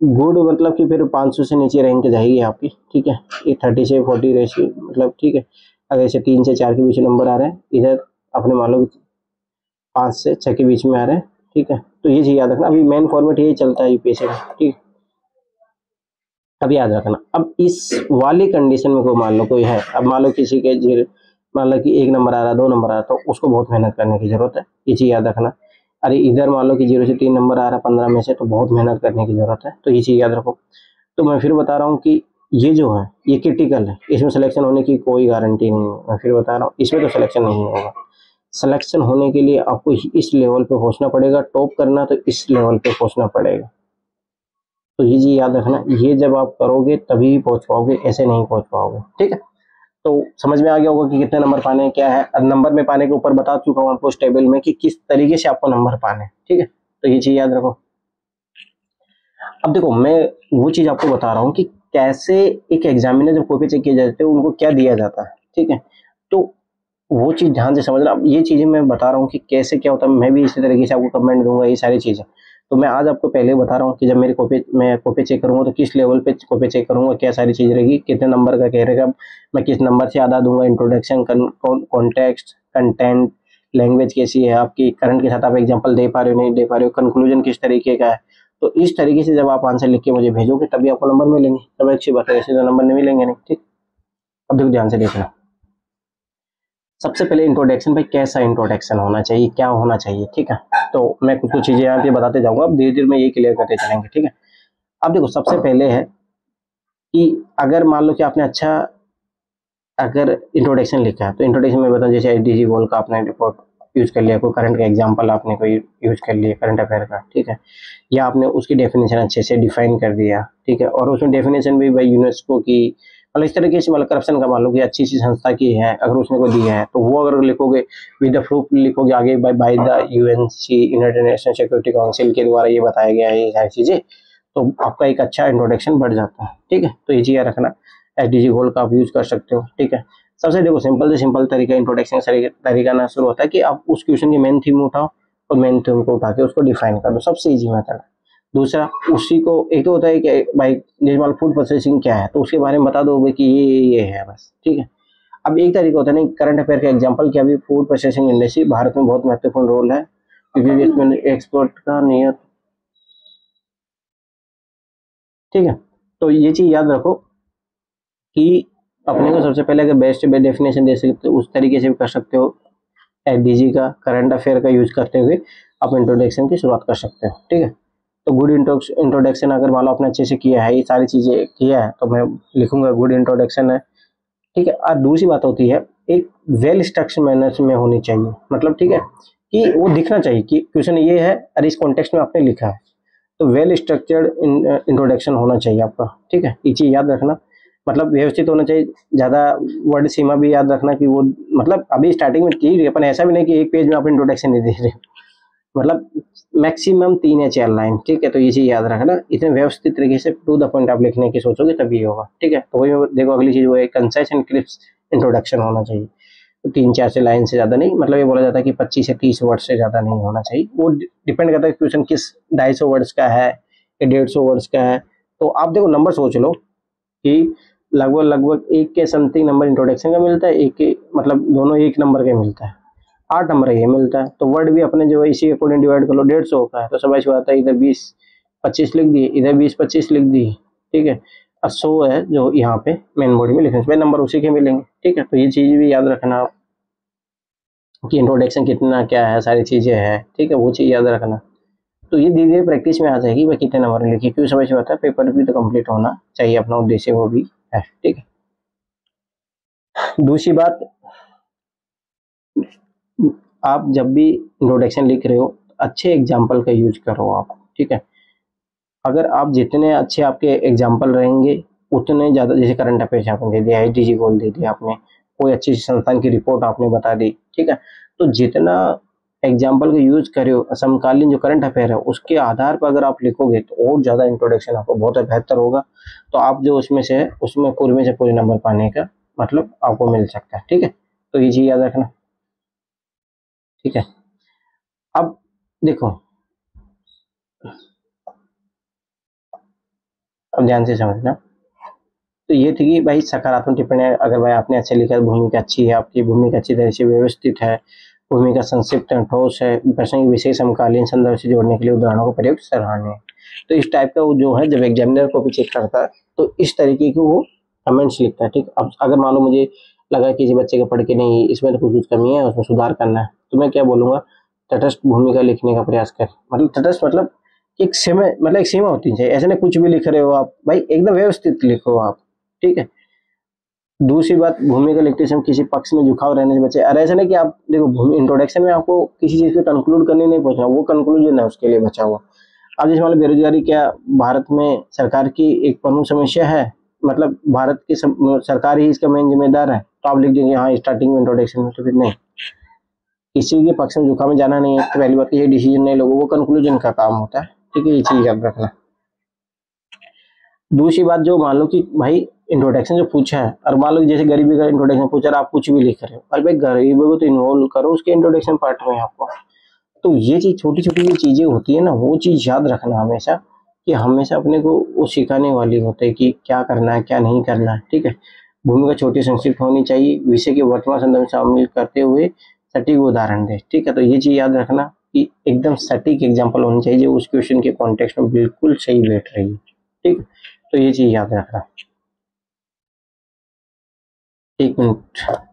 गुड मतलब कि फिर पाँच सौ से नीचे रैंक जाएगी आपकी, ठीक है? ये थर्टी से फोर्टी रेशियो मतलब ठीक है? अगर ऐसे तीन से चार के बीच नंबर आ रहे हैं, इधर अपने मान लो कि पाँच से छः के बीच में आ रहे हैं, ठीक है? तो ये चीज़ याद रखना। अभी मेन फॉर्मेट यही चलता है यूपीएससी का, ठीक अब याद रखना। अब इस वाली कंडीशन में कोई मान लो कोई है, अब मान लो किसी के ज़ीरो, मान लो कि एक नंबर आ रहा, दो नंबर आ रहा तो उसको बहुत मेहनत करने की ज़रूरत है, ये चीज़ याद रखना। अरे इधर मान लो कि ज़ीरो से तीन नंबर आ रहा, पंद्रह में से तो बहुत मेहनत करने की ज़रूरत है तो ये चीज़ याद रखो। तो मैं फिर बता रहा हूँ कि ये जो है, ये क्रिटिकल है, इसमें सिलेक्शन होने की कोई गारंटी नहीं है। मैं फिर बता रहा हूँ, इसमें तो सिलेक्शन नहीं होगा। सिलेक्शन होने के लिए आपको इस लेवल पे पहुँचना पड़ेगा टॉप करना तो इस लेवल पे पहुँचना पड़ेगा। तो ये चीज़ याद रखना, ये जब आप करोगे तभी पहुँच पाओगे, ऐसे नहीं पहुँच पाओगे, ठीक है? तो समझ में आ गया होगा कि कितने नंबर पाने क्या है? नंबर में पाने के ऊपर बता चुका हूँ आपको उस टेबल में कि किस तरीके से आपको नंबर पाने ठीक है? तो ये चीज़ याद रखो। अब देखो, मैं वो चीज़ आपको बता रहा हूँ कि कैसे एक एग्जामिनर जब कॉपी चेक किए जाते हैं, उनको क्या दिया जाता है, ठीक है? तो वो चीज़ ध्यान से समझना। अब ये चीज़ें मैं बता रहा हूँ कि कैसे क्या होता है, मैं भी इसी तरीके से आपको कमेंट दूँगा, ये सारी चीज़ें। तो मैं आज आपको पहले बता रहा हूँ कि जब मेरी कॉपी, मैं कॉपी चेक करूँगा तो किस लेवल पे कॉपी चेक करूँगा, क्या सारी चीज़ रहेगी, कितने नंबर का कह रहेगा मैं किस नंबर से आधा दूँगा इंट्रोडक्शन कॉन्टेक्स्ट कंटेंट लैंग्वेज कैसी है, आपकी करंट के साथ आप एग्ज़ाम्पल दे पा रहे हो, नहीं दे पा रहे हो कंक्लूजन किस तरीके का है। तो इस तरीके से जब आप आंसर लिख के मुझे भेजोगे, तभी आपको नंबर मिलेंगे। तब अच्छी बात है ऐसे तो नंबर नहीं मिलेंगे नहीं, ठीक? अब देखो ध्यान से देखना सबसे पहले इंट्रोडक्शन भाई, कैसा इंट्रोडक्शन होना चाहिए, क्या होना चाहिए, ठीक है? तो मैं कुछ कुछ चीज़ें यहाँ पे बताते जाऊँगा, अब धीरे धीरे में ये क्लियर करते चलेंगे, ठीक है? अब देखो, सबसे पहले है कि अगर मान लो कि आपने अच्छा अगर इंट्रोडक्शन लिखा है तो इंट्रोडक्शन में बताऊँ, जैसे डी का आपने रिपोर्ट यूज़ कर लिया, कोई करंट का एग्ज़ाम्पल आपने कोई यूज़ कर लिया करंट अफेयर का, ठीक है? या आपने उसकी डेफिनेशन अच्छे से डिफाइन कर दिया, ठीक है? और उसमें डेफिनेशन भी भाई यूनेस्को की मतलब इस तरीके से मतलब करप्शन का मान लो कि अच्छी सी संस्था की है, अगर उसने को दी है तो वो अगर लिखोगे विद द प्रूफ लिखोगे आगे by by the UNC United Nation Security Council के द्वारा ये बताया गया है ये सारी चीज़ें तो आपका एक अच्छा इंट्रोडक्शन बढ़ जाता है, ठीक है? तो ये चीज़ रखना एच डी जी गोल्ड का आप यूज़ कर सकते हो, ठीक है? सबसे देखो सिंपल से सिंपल तरीका इंट्रोडक्शन तरीका ना शुरू होता है कि आप उस क्वेश्चन की मेन थीम उठाओ और मेन थीम को उठा के उसको डिफाइन कर दो, सबसे ईजी मेथड है। दूसरा उसी को एक तो होता है कि भाई जैसे फ़ूड प्रोसेसिंग क्या है? तो उसके बारे में बता दो भाई कि ये ये है बस ठीक है? अब एक तरीका होता है नहीं करंट अफेयर का एग्जांपल कि अभी फ़ूड प्रोसेसिंग इंडस्ट्री भारत में बहुत महत्वपूर्ण रोल है। क्योंकि इसमें एक्सपोर्ट का नियत ठीक है? तो ये चीज़ याद रखो कि अपने को सबसे पहले अगर बेस्ट बेस्ट डेफिनेशन दे सकते हो उस तरीके से भी कर सकते हो। एच का करंट अफेयर का यूज़ करते हुए आप इंट्रोडक्शन की शुरुआत कर सकते हो ठीक है? तो गुड इंट्रोडक्शन अगर मान लो आपने अच्छे से किया है, ये सारी चीज़ें किया है तो मैं लिखूँगा गुड इंट्रोडक्शन है। ठीक है, और दूसरी बात होती है, एक वेल स्ट्रक्चर मैनर में होनी चाहिए। मतलब ठीक है, कि वो दिखना चाहिए कि क्वेश्चन ये है अरे इस कॉन्टेक्स्ट में आपने लिखा है। तो वेल स्ट्रक्चर्ड इंट्रोडक्शन होना चाहिए आपका। ठीक है, ये चीज़ याद रखना। मतलब व्यवस्थित होना चाहिए, ज़्यादा वर्ड सीमा भी याद रखना कि वो मतलब अभी स्टार्टिंग में ठीक है अपन ऐसा भी नहीं कि एक पेज में आप इंट्रोडक्शन नहीं दे रहे मतलब मैक्सिमम तीन या चार लाइन ठीक है? तो ये चीज़ याद रखना। इतने व्यवस्थित तरीके से टू द पॉइंट आप लिखने की सोचोगे तभी होगा, ठीक है? तो वही देखो, अगली चीज़ वो है कंसाइज एंड क्लिप्स इंट्रोडक्शन होना चाहिए। तो तीन चार से लाइन से ज़्यादा नहीं मतलब ये बोला जाता है कि पच्चीस से तीस वर्ड से ज़्यादा नहीं होना चाहिए। वो डिपेंड करता है क्वेश्चन किस ढाई सौ वर्ड्स का है, या डेढ़ सौ वर्ड्स का है। तो आप देखो नंबर सोच लो कि लगभग लगभग एक के समथिंग नंबर इंट्रोडक्शन का मिलता है, एक के मतलब दोनों एक नंबर का मिलता है। आठ नंबर ये मिलता है। तो वर्ड भी अपने जो है इसी अकॉर्डिंग डिवाइड कर लो, डेढ़ सौ का है। तो सब ऐसा आता है, इधर बीस पच्चीस लिख दिए, इधर बीस पच्चीस लिख दिए, ठीक है? और सौ है जो यहाँ पे मेन बॉडी में लिखने नंबर उसी के मिलेंगे, ठीक है? तो ये चीज़ भी याद रखना आप कि इंट्रोडक्शन कितना, क्या है, सारी चीज़ें हैं, ठीक है? वो चीज़ याद रखना। तो ये धीरे धीरे प्रैक्टिस में आ जाएगी भाई कितने नंबर लिखिए क्यों समझ में आता है पेपर भी तो कंप्लीट होना चाहिए, अपना उद्देश्य वो भी है, ठीक है? दूसरी बात आप जब भी इंट्रोडक्शन लिख रहे हो, अच्छे एग्ज़ाम्पल का यूज़ करो आप, ठीक है? अगर आप जितने अच्छे आपके एग्ज़ाम्पल रहेंगे, उतने ज़्यादा, जैसे करंट अफेयर्स आपने दे दिया डी गोल दे दिया आपने, कोई अच्छी संस्थान की रिपोर्ट आपने बता दी, ठीक है? तो जितना एग्ज़ाम्पल का यूज़ करे समकालीन जो करंट अफेयर है, उसके आधार पर अगर आप लिखोगे तो और ज़्यादा इंट्रोडक्शन आपको बहुत बेहतर होगा। तो आप जो उसमें से, उसमें पूरे से पूरे नंबर पाने का मतलब आपको मिल सकता है, ठीक है? तो ये चीज़ याद रखना। ठीक है? अब देखो। अब ध्यान से समझना। तो ये थी कि भाई सकारात्मक टिप्पणी अगर भाई आपने अच्छे लिखा भूमिका अच्छी है, आपकी भूमिका अच्छी तरह से व्यवस्थित है भूमिका संक्षिप्त ठोस है, प्रसंग विशेष समकालीन संदर्भ से जोड़ने के लिए उदाहरणों को प्रयोग सराहनीय। तो इस टाइप का वो जो है, जब एग्जामिनर को भी चेक करता है तो इस तरीके के वो कमेंट्स लिखता है, ठीक? अब अगर मान लो मुझे लगा किसी बच्चे का पढ़ के नहीं, इसमें तो कुछ कुछ कमी है, उसमें सुधार करना है। तो मैं क्या बोलूँगा, तटस्थ भूमिका लिखने का प्रयास कर। मतलब तटस्थ मतलब एक सीमा मतलब एक सीमा होती है। ऐसे नहीं कुछ भी लिख रहे हो आप, भाई एकदम व्यवस्थित लिखो आप, ठीक है? दूसरी बात, भूमिका लिखते समय किसी पक्ष में झुकाव रहने से बचे। अरे ऐसा नहीं कि आप, देखो इंट्रोडक्शन में आपको किसी चीज़ पे कंक्लूड करने नहीं पहुँचना, वो कंक्लूजन है उसके लिए बचा हुआ। अब जैसे मान बेरोजगारी क्या भारत में सरकार की एक प्रमुख समस्या है? मतलब भारत की सरकार ही इसका मेन जिम्मेदार है। तो आप लिख देंगे हाँ स्टार्टिंग में इंट्रोडक्शन में तो फिर नहीं। किसी के पक्ष में झुका में जाना नहीं है। तो पहली बात ये डिसीज़न नहीं लोगों वो कंक्लूजन का काम होता है। ठीक है, ये चीज़ याद रखना। दूसरी बात जो मान लो कि भाई इंट्रोडक्शन जो पूछा है, और मान लो जैसे गरीबी का इंट्रोडक्शन पूछा आप कुछ भी लिख रहे हो। और भाई, गरीबी को तो इन्वॉल्व करो, उसके इंट्रोडक्शन पार्ट में आपको। तो ये चीज़ छोटी छोटी जो चीज़ें होती है ना, वो चीज़ याद रखना हमेशा। कि हमेशा अपने को वो सिखाने वाली होते है कि क्या करना है, क्या नहीं करना है, ठीक है? भूमिका छोटी संक्षिप्त होनी चाहिए, विषय के वर्तमान संदर्भ में शामिल करते हुए सटीक उदाहरण दे, ठीक है? तो ये चीज़ याद रखना कि एकदम सटीक एग्ज़ाम्पल होनी चाहिए जो उस क्वेश्चन के कॉन्टेक्स्ट में बिल्कुल सही बैठ रही है, ठीक? तो ये चीज़ याद रखना। एक मिनट।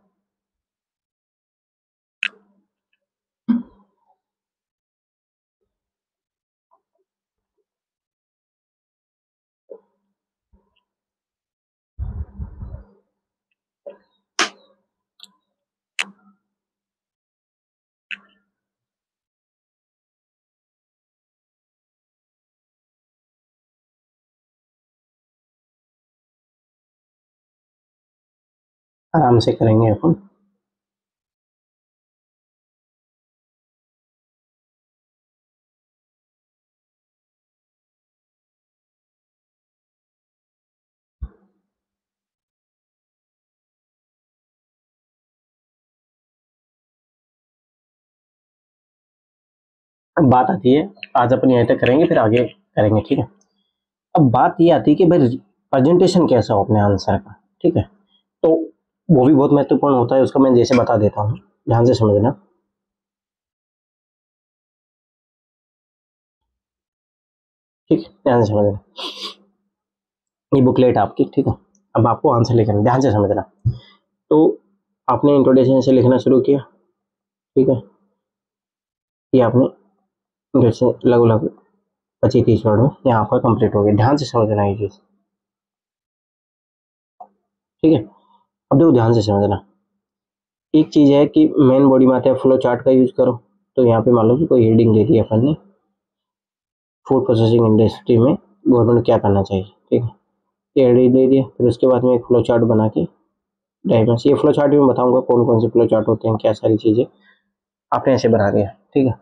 आराम से करेंगे अपन। अब बात आती है, आज अपन यहीं तक करेंगे, फिर आगे करेंगे, ठीक है? अब बात ये आती है कि भाई प्रेजेंटेशन कैसा हो अपने आंसर का, ठीक है? तो वो भी बहुत महत्वपूर्ण होता है, उसका मैं जैसे बता देता हूँ। ध्यान से समझना। ठीक है ध्यान से समझना। ये बुकलेट आपकी, ठीक है? अब आपको आंसर लिखना ध्यान से समझना। तो आपने इंट्रोडक्शन से लिखना शुरू किया, ठीक है? ये आपने जैसे लगभग लगभग पच्चीस तीस वर्ड में यहाँ पर कंप्लीट हो गया। ध्यान से समझना ये चीज़। ठीक है? अब देखो, ध्यान से समझना। एक चीज़ है कि मेन बॉडी में आते हैं फ्लो चार्ट का यूज़ करो। तो यहाँ पे मान लो कि कोई हेडिंग दे दी अपन ने। फ़ूड प्रोसेसिंग इंडस्ट्री में गवर्नमेंट क्या करना चाहिए, ठीक है? ये हेडिंग दे दिया, फिर उसके बाद में एक फ्लो चार्ट बना के डायग्राम्स ये फ्लो चार्ट भी मैं बताऊँगा कौन कौन से फ्लो चार्ट होते हैं, क्या सारी चीज़ें। आपने ऐसे बना दिया, ठीक है?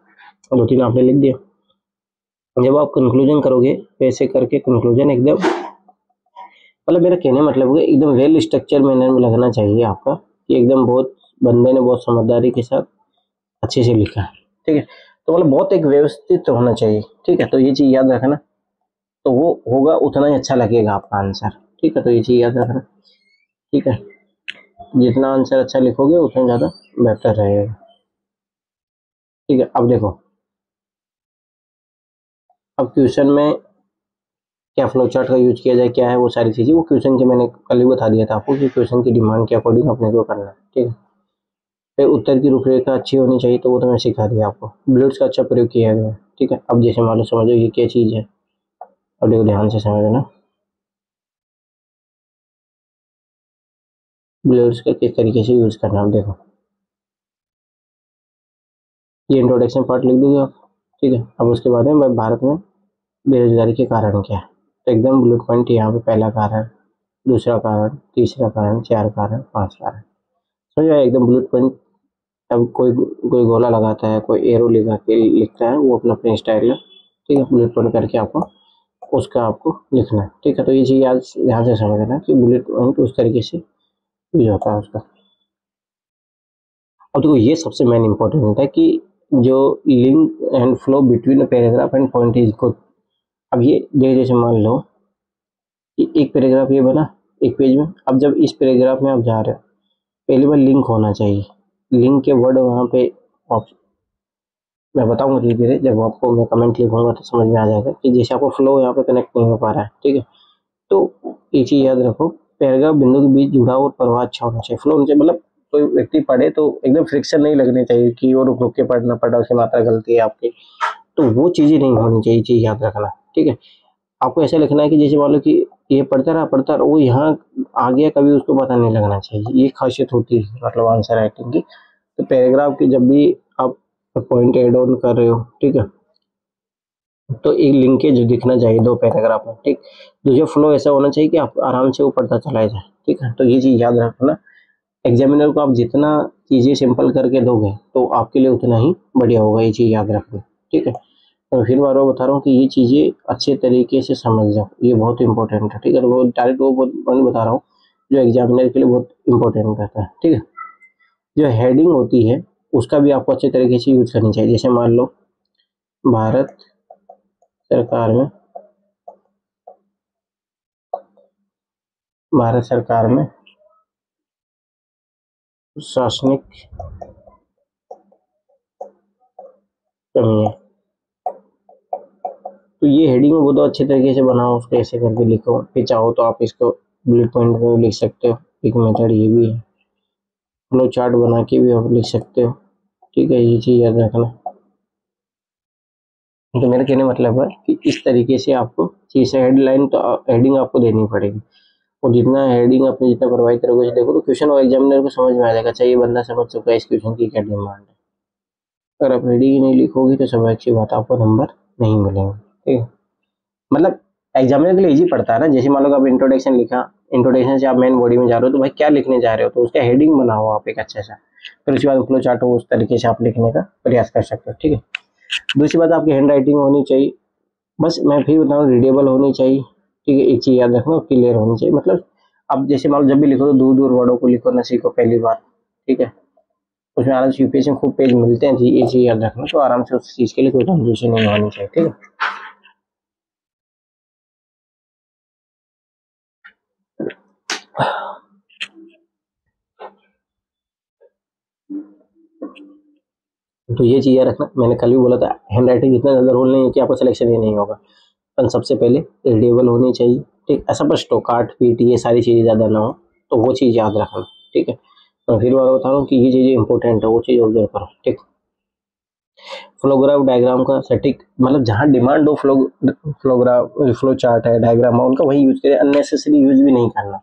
दो तीन आपने लिख दिया। जब आप कंक्लूजन करोगे ऐसे करके कंक्लूजन एकदम मतलब मेरा कहने मतलब एकदम वेल स्ट्रक्चर मैनर में लगना चाहिए आपका, कि एकदम बहुत बंदे ने बहुत समझदारी के साथ अच्छे से लिखा है, ठीक है? तो मतलब बहुत एक व्यवस्थित होना चाहिए, ठीक है? तो ये चीज़ याद रखना तो वो होगा, उतना ही अच्छा लगेगा आपका आंसर ठीक है? तो ये चीज़ याद रखना, ठीक है? जितना आंसर अच्छा लिखोगे, उतना ज़्यादा बेहतर रहेगा, ठीक है? अब देखो, अब क्वेश्चन में क्या फ्लो चार्ट का यूज़ किया जाए, क्या है वो सारी चीज़ें, वो क्वेश्चन के मैंने कल ही बता दिया था आपको कि क्वेश्चन की डिमांड के अकॉर्डिंग अपने को करना है, ठीक है? फिर उत्तर की रूपरेखा अच्छी होनी चाहिए तो वो तो मैं सिखा दिया आपको। ब्लड्स का अच्छा प्रयोग किया गया, ठीक है? अब जैसे मान लो समझो ये क्या चीज़ है। अब देखो ध्यान से समझना ब्लेड्स का किस तरीके से यूज़ करना है देखो। ये इंट्रोडक्शन पार्ट लिख दोगे आप ठीक है? अब उसके बाद में भारत में बेरोजगारी के कारण क्या है? एकदम बुलेट पॉइंट यहाँ पे पहला कारण, दूसरा कारण, तीसरा कारण, चार कारण, पाँच कारण। समझ आया एकदम बुलेट पॉइंट अब कोई कोई गोला लगाता है, कोई एरो लगा के लिखता है, वो अपना अपने स्टाइल में, ठीक है? बुलेट पॉइंट करके आपको, उसका आपको लिखना है, ठीक है? तो ये चीज़ याद ध्यान से समझना कि बुलेट पॉइंट उस तरीके से यूज़ होता है उसका। और देखो तो ये सबसे मेन इम्पोर्टेंट है कि जो link and flow between paragraph and point is good अब ये देख जैसे मान लो कि एक पैराग्राफ ये बना एक पेज में, अब जब इस पैराग्राफ में आप जा रहे हो, पहली बार लिंक होना चाहिए। लिंक के वर्ड वहाँ पे मैं बताऊँगा धीरे धीरे, जब आपको मैं कमेंट लिखूँगा तो समझ में आ जाएगा कि जैसे आपको फ्लो यहाँ पे कनेक्ट नहीं हो पा रहा है, ठीक है? तो ये चीज़ याद रखो पैराग्राफ बिंदु के बीच जुड़ा और प्रवाह अच्छा होना चाहिए। फ्लो होना मतलब कोई व्यक्ति पढ़े तो एकदम फ्रिक्शन नहीं लगने चाहिए कि वो रुक रुक के पढ़ना पड़ा, उसकी मात्रा गलती है आपकी। तो वो चीज़ें नहीं होनी चाहिए चीज़ याद रखना। ठीक है? आपको ऐसा लिखना है कि जैसे मान लो कि ये पढ़ता रहा पढ़ता रहा, वो यहाँ आ गया कभी उसको पता नहीं लगना चाहिए। ये खासियत होती है मतलब आंसर राइटिंग की। तो पैराग्राफ की जब भी आप पॉइंट एड ऑन कर रहे हो, ठीक है? तो एक लिंकेज दिखना चाहिए दो पैराग्राफ में, ठीक? दूसरा फ्लो ऐसा होना चाहिए कि आप आराम से वो पढ़ता चला जाए, ठीक है? तो ये चीज़ याद रखना। एग्जामिनर को आप जितना चीज़ें सिंपल करके दोगे तो आपके लिए उतना ही बढ़िया होगा ये चीज़ याद रखना, ठीक है? तो फिर बार बता रहा हूँ कि ये चीज़ें अच्छे तरीके से समझ जाओ। ये बहुत इंपॉर्टेंट है, ठीक है? वो डायरेक्ट वो पॉइंट बता रहा हूँ, जो एग्जामिनर के लिए बहुत इंपॉर्टेंट रहता है, ठीक है? जो हेडिंग होती है, उसका भी आपको अच्छे तरीके से यूज़ करनी चाहिए। जैसे मान लो, भारत सरकार में, भारत सरकार में प्रशासनिक कमी है। तो ये हेडिंग में बहुत अच्छे तरीके से बनाओ उसको ऐसे करके लिखो। फिर चाहो तो आप इसको बुलेट पॉइंट में लिख सकते हो। एक मेथड ये भी है। फ्लो चार्ट बना के भी आप लिख सकते हो। ठीक है, ये चीज़ याद रखना। तो मेरा कहने मतलब है कि इस तरीके से आपको चीज़ हेडलाइन तो हेडिंग आपको देनी पड़ेगी। और जितना हेडिंग आपने जितना प्रोवाइड करोगे देखो तो क्वेश्चन और एग्जामिनर को समझ में आ जाएगा चाहिए बंदा समझ चुका है इस क्वेश्चन की क्या डिमांड है। अगर आप हेडिंग नहीं लिखोगे तो सब अच्छी बात आपको नंबर नहीं मिलेंगे। ठीक है मतलब एग्जामिनर के लिए इजी पड़ता है ना? जैसे मान लो आप इंट्रोडक्शन लिखा इंट्रोडक्शन से आप मेन बॉडी में जा रहे हो तो भाई क्या लिखने जा रहे हो? तो उसका हेडिंग बनाओ आप एक अच्छा सा। फिर उसके बाद फ्लो चार्ट हो उस तरीके से आप लिखने का प्रयास कर सकते हो, ठीक है? दूसरी बात, आपकी हैंड राइटिंग होनी चाहिए। बस मैं फिर बताऊँ रीडेबल होनी चाहिए, ठीक है? एक चीज़ याद रखना क्लियर होनी चाहिए। मतलब आप जैसे मान लो जब भी लिखो तो दूर दूर वर्डों को लिखो ना सीखो पहली बार ठीक है? उसमें आराम से यूपीएससी में खूब पेज मिलते हैं जी ये चीज़ याद रखना तो आराम से उस चीज़ के लिए कोई कंफ्यूजन नहीं होनी चाहिए, ठीक है? तो ये चीज़ रखना। मैंने कल भी बोला था हैंड राइटिंग इतना ज़्यादा रोल नहीं है कि आपको सिलेक्शन ही नहीं होगा। पर सबसे पहले रीडेबल होनी चाहिए, ठीक? ऐसा पर स्टोकार्ट पीटी ये सारी चीज़ें ज़्यादा ना हो तो वो चीज़ याद रखना, ठीक है? मैं फिर बार बता रहा हूँ कि ये चीज़ें इंपॉर्टेंट है, वो चीज़ ऑब्ज़र्व करो, ठीक? फ्लोग्राफ डायग्राम का सटीक मतलब जहाँ डिमांड हो फ्लो फ्लोग्राफ फ्लो चार्ट है डायग्राम है, उनका वही यूज़ करें अननेसेसरी यूज़ भी नहीं करना।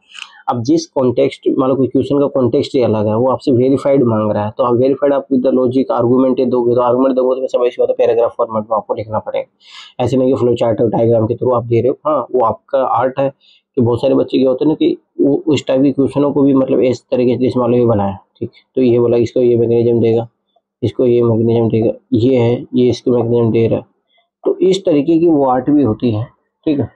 अब जिस कॉन्टेक्स्ट मान लो क्वेश्चन का कॉन्टेक्स्ट ही अलग है, वो आपसे वेरीफाइड मांग रहा है तो आप वेरीफाइड आप विद लॉजिक आर्गूमेंट दोगे तो आर्गूमेंट दोगे तो ऐसे होता है पैराग्राफ फॉर्मेट में आपको लिखना पड़ेगा। ऐसे नहीं कि फ्लो चार्ट और डायग्राम के थ्रू आप दे रहे हो हाँ वो आपका आर्ट है कि बहुत सारे बच्चे क्या होते हैं ना कि वो उस टाइप के क्वेश्चनों को भी मतलब इस तरीके से मान लो ये बनाया, ठीक? तो ये बोला, इसको ये मैकेनिज्म देगा, इसको ये मैकेनिज्म देगा, ये है, ये इसको मैकेनिज्म दे रहा है। तो इस तरीके की वो आर्ट भी होती है, ठीक है?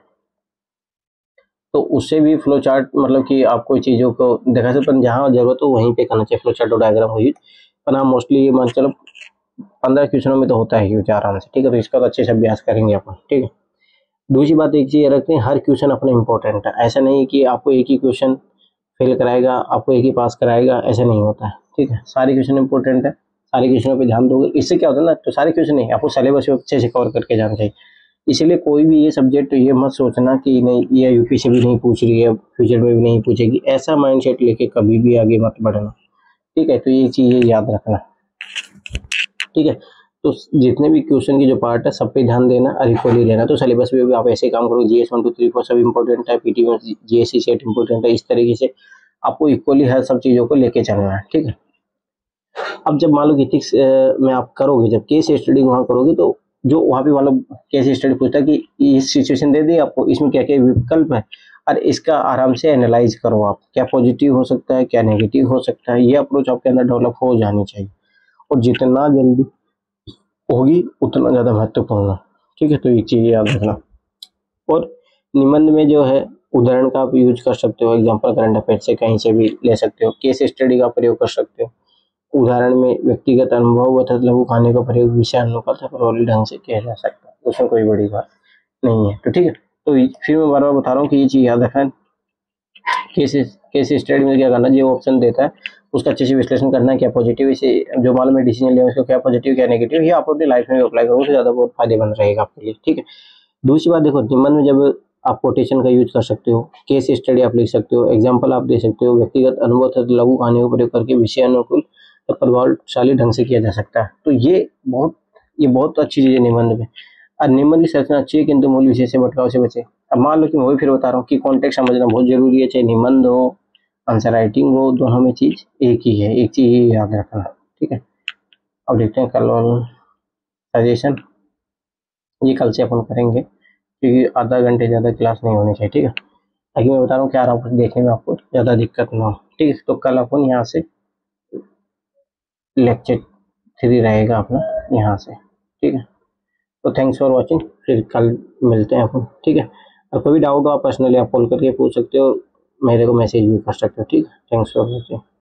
तो उससे भी फ्लो चार्ट मतलब कि आप कोई चीज़ों को देखा सकते जहाँ ज़रूरत हो वहीं पे करना चाहिए फ्लो चार्ट और डायग्राम हो पर हम मोस्टली ये मान, चलो, पंद्रह क्वेश्चनों में तो होता है यूज़ आराम से, ठीक है? तो इसका तो अच्छे से अभ्यास करेंगे अपन, ठीक है? दूसरी बात एक चीज़ रखते हैं, हर क्वेश्चन अपना इंपॉर्टेंट है। ऐसा नहीं कि आपको एक ही क्वेश्चन फेल कराएगा, आपको एक ही पास कराएगा, ऐसा नहीं होता है, ठीक है? सारे क्वेश्चन इंपॉर्टेंट है, सारे क्वेश्चनों पर ध्यान दोगे। इससे क्या होता है ना तो सारे क्वेश्चन नहीं, आपको सिलेबस अच्छे से कवर करके जाना चाहिए। इसीलिए कोई भी ये सब्जेक्ट ये मत सोचना कि नहीं, ये यूपी से भी नहीं पूछ रही है फ्यूचर में भी नहीं पूछेगी। ऐसा माइंडसेट लेके कभी भी आगे मत बढ़ना। ठीक है तो ये चीज़ याद रखना। ठीक है तो जितने भी क्वेश्चन की जो पार्ट है, सब पे ध्यान देना, और इक्वली लेना तो सिलेबस में भी आप ऐसे काम करो G S one two three four सब इंपॉर्टेंट है पीटी में एस सेट इंपॉर्टेंट है, इस तरीके से आपको इक्वली हर सब चीज़ों को लेके चलना है। ठीक है? अब जब मान लो इथिक्स में आप करोगे, जब केस स्टडी वहाँ करोगे तो जो वहाँ पे मतलब कैसे स्टडी पूछता है कि इस सिचुएशन दे दी आपको, इसमें क्या क्या विकल्प है? और इसका आराम से एनालाइज करो आप, क्या पॉजिटिव हो सकता है, क्या नेगेटिव हो सकता है, ये अप्रोच आपके अंदर डेवलप हो जानी चाहिए। और जितना जल्दी होगी, उतना ज़्यादा महत्वपूर्ण है ठीक है? तो ये चीज़ याद रखना। और निबंध में जो है, उदाहरण का आप यूज़ कर सकते हो एग्ज़ाम्पल करंट अफेयर से कहीं से भी ले सकते हो केस स्टडी का प्रयोग कर सकते हो। उदाहरण में व्यक्तिगत अनुभव तथा लघु खाने का प्रयोग विषय अनुकूल था प्रभावी ढंग से किया जा सकता है। उसमें कोई बड़ी बात नहीं है। तो ठीक है तो फिर मैं बार बार बता रहा हूँ कि ये चीज़ याद रखें केस केस स्टडी में क्या करना जो ऑप्शन देता है, उसका अच्छे से विश्लेषण करना है, क्या पॉजिटिव इसे जो मालूम है डिसीज़न लिया उसको क्या पॉजिटिव क्या नेगेटिव ये आप अपनी लाइफ में अप्लाई करो, उससे ज़्यादा बहुत फ़ायदेमंद रहेगा आपके लिए, ठीक है। दूसरी बात देखो निम्न में जब आप कोटेशन का यूज़ कर सकते हो केस स्टडी आप लिख सकते हो एग्ज़ाम्पल आप दे सकते हो, व्यक्तिगत अनुभव तथा लघु कहानी का प्रयोग करके विषय अनुकूल तो प्रभावशाली ढंग से किया जा सकता है। तो ये बहुत ये बहुत अच्छी चीज़ है निबंध में। और निबंध की संरचना अच्छी है, किंतु मूल विषय से भटकाव से बचे। अब मान लो कि मैं वही फिर बता रहा हूँ कि कॉन्टेक्ट समझना बहुत ज़रूरी है, चाहे निबंध हो आंसर राइटिंग हो, दोनों में चीज़ एक ही है, एक चीज़ याद रखना, ठीक है? अब देखते हैं कल सजेशन ये कल से अपन करेंगे, क्योंकि आधा घंटे ज़्यादा क्लास नहीं होनी चाहिए, ठीक है? ताकि मैं बता रहा हूँ क्या रहा हूँ, देखने में आपको ज़्यादा दिक्कत ना हो, ठीक है? तो कल अपन यहाँ से लेक्चर थ्री रहेगा अपना यहाँ से, ठीक है? तो थैंक्स फॉर वॉचिंग फिर कल मिलते हैं अपन, ठीक है? और कोई डाउट हो आप पर्सनली आप कॉल करके पूछ सकते हो, मेरे को मैसेज भी कर सकते हो, ठीक है? Thanks for watching